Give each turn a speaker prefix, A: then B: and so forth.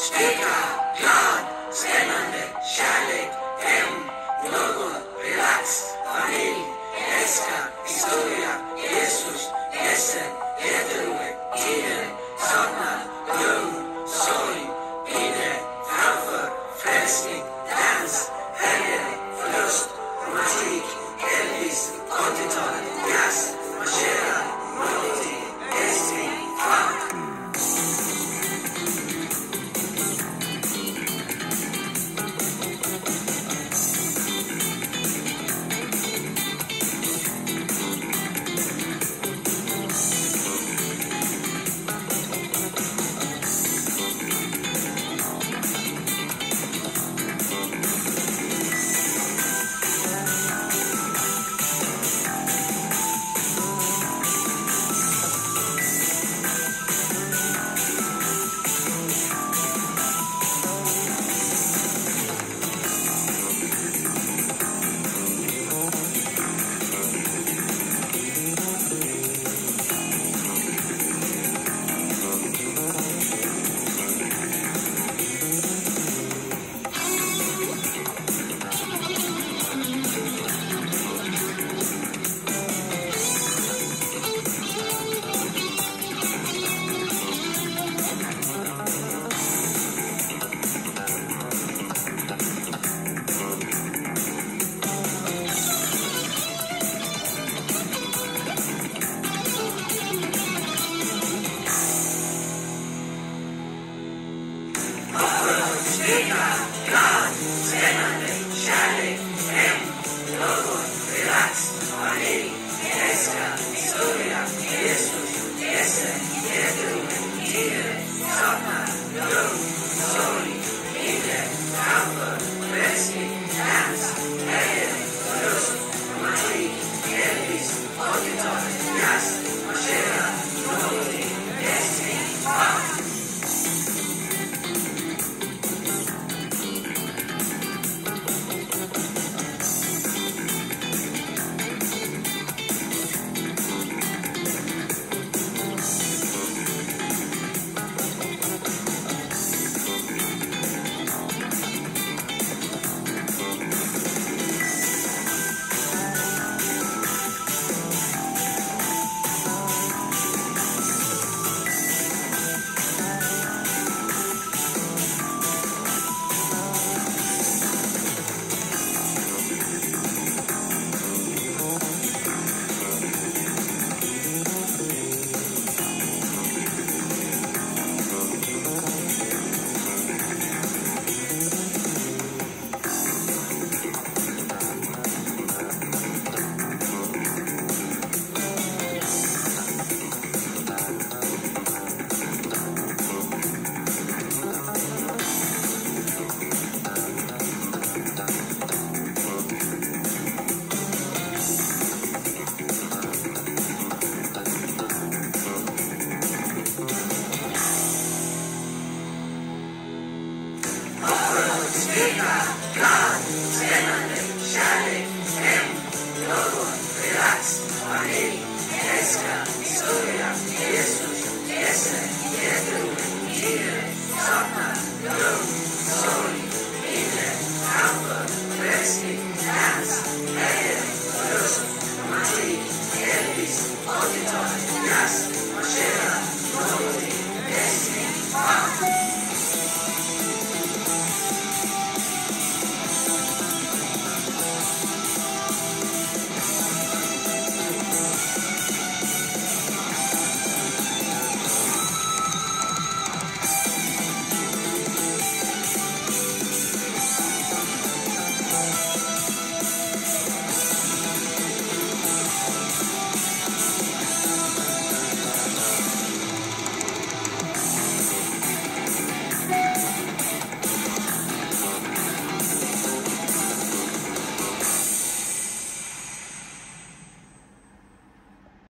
A: styrka, glad, spännande, kärlek, styrka, glad, spännande, kärlek, Esca.